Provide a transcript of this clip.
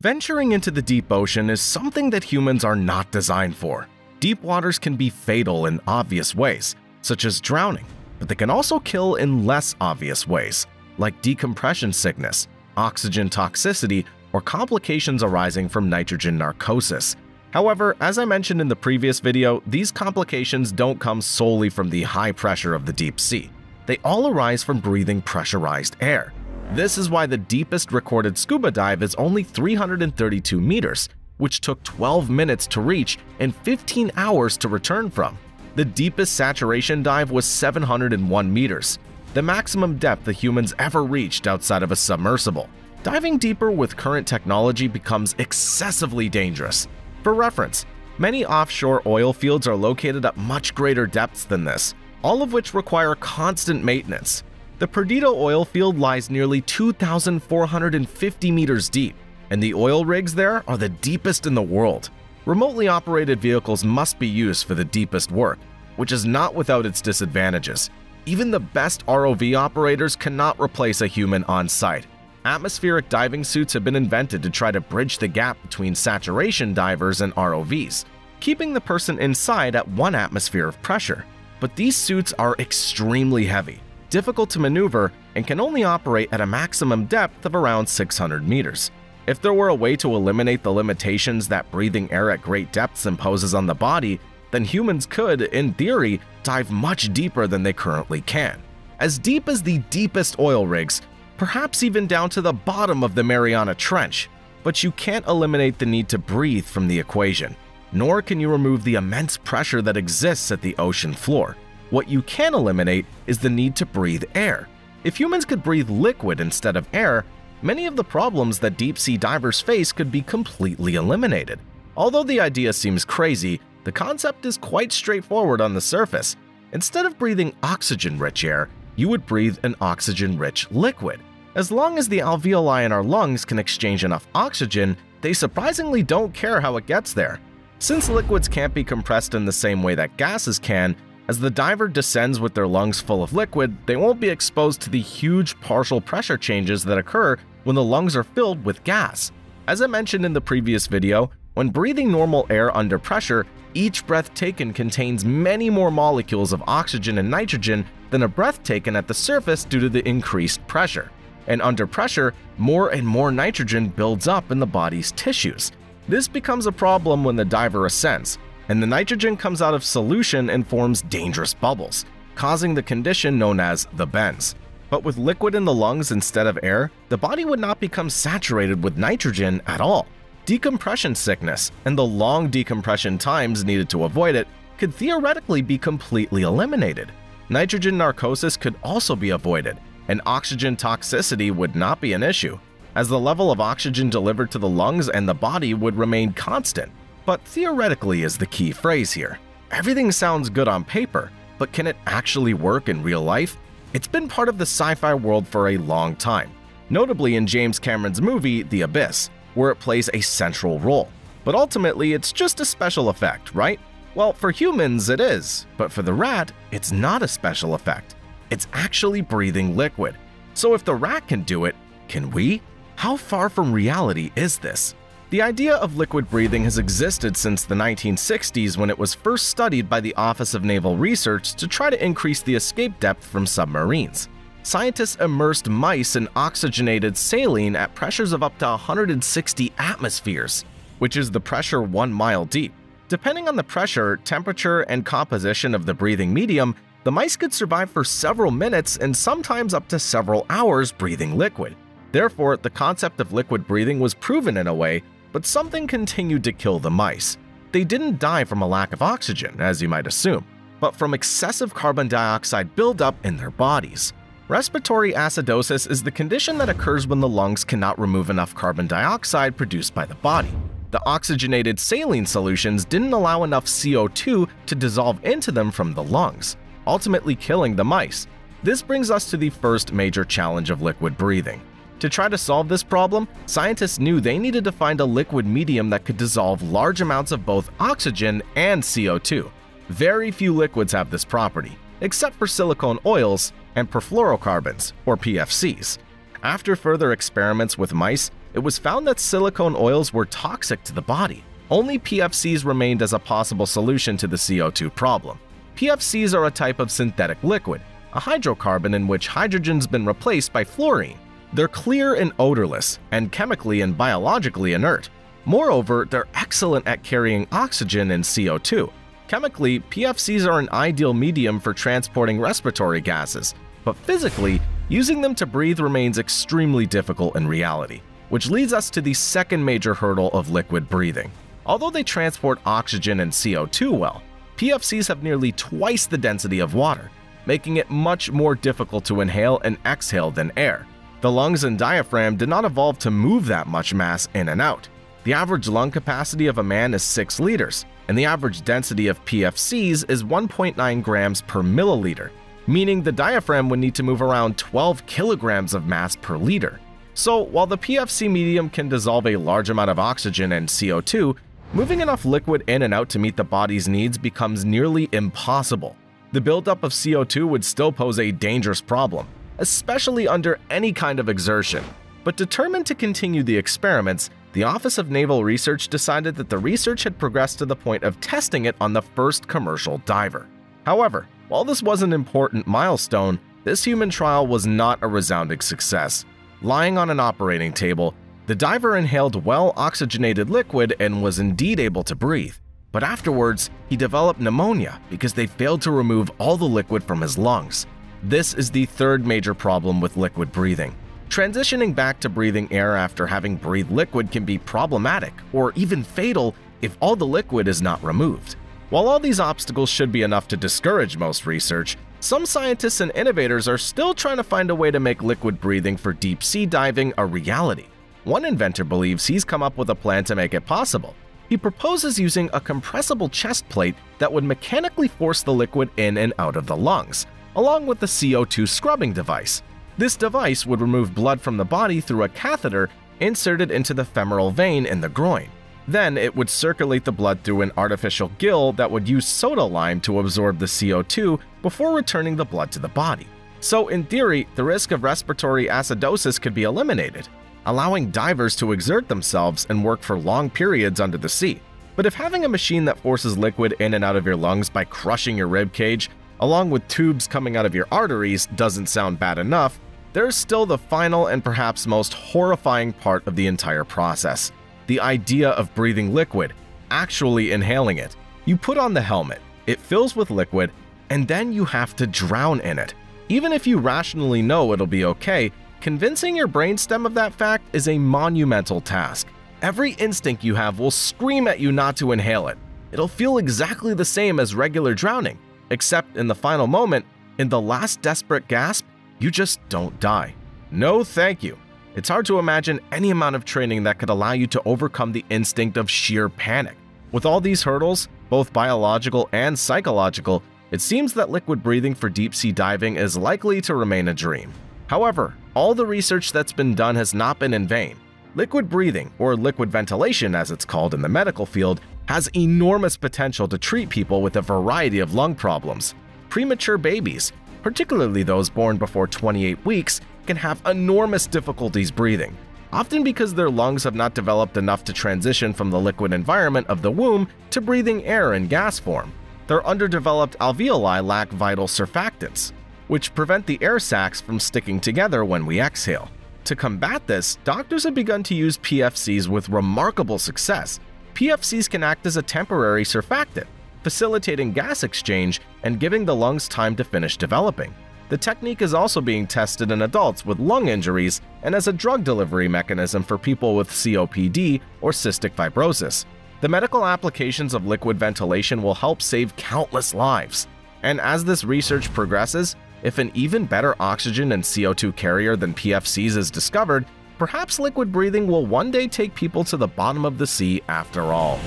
Venturing into the deep ocean is something that humans are not designed for. Deep waters can be fatal in obvious ways, such as drowning, but they can also kill in less obvious ways, like decompression sickness, oxygen toxicity, or complications arising from nitrogen narcosis. However, as I mentioned in the previous video, these complications don't come solely from the high pressure of the deep sea. They all arise from breathing pressurized air. This is why the deepest recorded scuba dive is only 332 meters, which took 12 minutes to reach and 15 hours to return from. The deepest saturation dive was 701 meters, the maximum depth the humans ever reached outside of a submersible. Diving deeper with current technology becomes excessively dangerous. For reference, many offshore oil fields are located at much greater depths than this, all of which require constant maintenance. The Perdido oil field lies nearly 2,450 meters deep, and the oil rigs there are the deepest in the world. Remotely operated vehicles must be used for the deepest work, which is not without its disadvantages. Even the best ROV operators cannot replace a human on site. Atmospheric diving suits have been invented to try to bridge the gap between saturation divers and ROVs, keeping the person inside at one atmosphere of pressure. But these suits are extremely heavy, difficult to maneuver, and can only operate at a maximum depth of around 600 meters. If there were a way to eliminate the limitations that breathing air at great depths imposes on the body, then humans could, in theory, dive much deeper than they currently can. As deep as the deepest oil rigs, perhaps even down to the bottom of the Mariana Trench, but you can't eliminate the need to breathe from the equation, nor can you remove the immense pressure that exists at the ocean floor. What you can eliminate is the need to breathe air. If humans could breathe liquid instead of air, many of the problems that deep sea divers face could be completely eliminated. Although the idea seems crazy, the concept is quite straightforward on the surface. Instead of breathing oxygen-rich air, you would breathe an oxygen-rich liquid. As long as the alveoli in our lungs can exchange enough oxygen, they surprisingly don't care how it gets there. Since liquids can't be compressed in the same way that gases can, as the diver descends with their lungs full of liquid, they won't be exposed to the huge partial pressure changes that occur when the lungs are filled with gas. As I mentioned in the previous video, when breathing normal air under pressure, each breath taken contains many more molecules of oxygen and nitrogen than a breath taken at the surface due to the increased pressure. And under pressure, more and more nitrogen builds up in the body's tissues. This becomes a problem when the diver ascends, and the nitrogen comes out of solution and forms dangerous bubbles, causing the condition known as the bends. But with liquid in the lungs instead of air, the body would not become saturated with nitrogen at all. Decompression sickness and the long decompression times needed to avoid it could theoretically be completely eliminated. Nitrogen narcosis could also be avoided, and oxygen toxicity would not be an issue, as the level of oxygen delivered to the lungs and the body would remain constant. But theoretically is the key phrase here. Everything sounds good on paper, but can it actually work in real life? It's been part of the sci-fi world for a long time, notably in James Cameron's movie The Abyss, where it plays a central role. But ultimately, it's just a special effect, right? Well, for humans it is, but for the rat, it's not a special effect. It's actually breathing liquid. So if the rat can do it, can we? How far from reality is this? The idea of liquid breathing has existed since the 1960s when it was first studied by the Office of Naval Research to try to increase the escape depth from submarines. Scientists immersed mice in oxygenated saline at pressures of up to 160 atmospheres, which is the pressure one mile deep. Depending on the pressure, temperature, and composition of the breathing medium, the mice could survive for several minutes and sometimes up to several hours breathing liquid. Therefore, the concept of liquid breathing was proven in a way but something continued to kill the mice. They didn't die from a lack of oxygen, as you might assume, but from excessive carbon dioxide buildup in their bodies. Respiratory acidosis is the condition that occurs when the lungs cannot remove enough carbon dioxide produced by the body. The oxygenated saline solutions didn't allow enough CO2 to dissolve into them from the lungs, ultimately killing the mice. This brings us to the first major challenge of liquid breathing to try to solve this problem, scientists knew they needed to find a liquid medium that could dissolve large amounts of both oxygen and CO2. Very few liquids have this property, except for silicone oils and perfluorocarbons, or PFCs. After further experiments with mice, it was found that silicone oils were toxic to the body. Only PFCs remained as a possible solution to the CO2 problem. PFCs are a type of synthetic liquid, a hydrocarbon in which hydrogen's been replaced by fluorine. They're clear and odorless, and chemically and biologically inert. Moreover, they're excellent at carrying oxygen and CO2. Chemically, PFCs are an ideal medium for transporting respiratory gases, but physically, using them to breathe remains extremely difficult in reality, which leads us to the second major hurdle of liquid breathing. Although they transport oxygen and CO2 well, PFCs have nearly twice the density of water, making it much more difficult to inhale and exhale than air. The lungs and diaphragm did not evolve to move that much mass in and out. The average lung capacity of a man is 6 liters, and the average density of PFCs is 1.9 grams per milliliter, meaning the diaphragm would need to move around 12 kilograms of mass per liter. So, while the PFC medium can dissolve a large amount of oxygen and CO2, moving enough liquid in and out to meet the body's needs becomes nearly impossible. The buildup of CO2 would still pose a dangerous problem, especially under any kind of exertion. But determined to continue the experiments, the Office of Naval Research decided that the research had progressed to the point of testing it on the first commercial diver. However, while this was an important milestone, this human trial was not a resounding success. Lying on an operating table, the diver inhaled well oxygenated liquid and was indeed able to breathe. But afterwards, he developed pneumonia because they failed to remove all the liquid from his lungs. This is the third major problem with liquid breathing. Transitioning back to breathing air after having breathed liquid can be problematic or even fatal if all the liquid is not removed. While all these obstacles should be enough to discourage most research, some scientists and innovators are still trying to find a way to make liquid breathing for deep sea diving a reality. One inventor believes he's come up with a plan to make it possible. He proposes using a compressible chest plate that would mechanically force the liquid in and out of the lungs, along with the CO2 scrubbing device. This device would remove blood from the body through a catheter inserted into the femoral vein in the groin. Then it would circulate the blood through an artificial gill that would use soda lime to absorb the CO2 before returning the blood to the body. So, in theory, the risk of respiratory acidosis could be eliminated, allowing divers to exert themselves and work for long periods under the sea. But if having a machine that forces liquid in and out of your lungs by crushing your rib cage along with tubes coming out of your arteries, doesn't sound bad enough, there's still the final and perhaps most horrifying part of the entire process the idea of breathing liquid, actually inhaling it. You put on the helmet, it fills with liquid, and then you have to drown in it. Even if you rationally know it'll be okay, convincing your brainstem of that fact is a monumental task. Every instinct you have will scream at you not to inhale it. It'll feel exactly the same as regular drowning, Except in the final moment, in the last desperate gasp, you just don't die. No thank you. It's hard to imagine any amount of training that could allow you to overcome the instinct of sheer panic. With all these hurdles, both biological and psychological, it seems that liquid breathing for deep sea diving is likely to remain a dream. However, all the research that's been done has not been in vain. Liquid breathing, or liquid ventilation as it's called in the medical field, has enormous potential to treat people with a variety of lung problems. Premature babies, particularly those born before 28 weeks, can have enormous difficulties breathing, often because their lungs have not developed enough to transition from the liquid environment of the womb to breathing air in gas form. Their underdeveloped alveoli lack vital surfactants, which prevent the air sacs from sticking together when we exhale. To combat this, doctors have begun to use PFCs with remarkable success, PFCs can act as a temporary surfactant, facilitating gas exchange and giving the lungs time to finish developing. The technique is also being tested in adults with lung injuries and as a drug delivery mechanism for people with COPD or cystic fibrosis. The medical applications of liquid ventilation will help save countless lives. And as this research progresses, if an even better oxygen and CO2 carrier than PFCs is discovered, perhaps liquid breathing will one day take people to the bottom of the sea after all.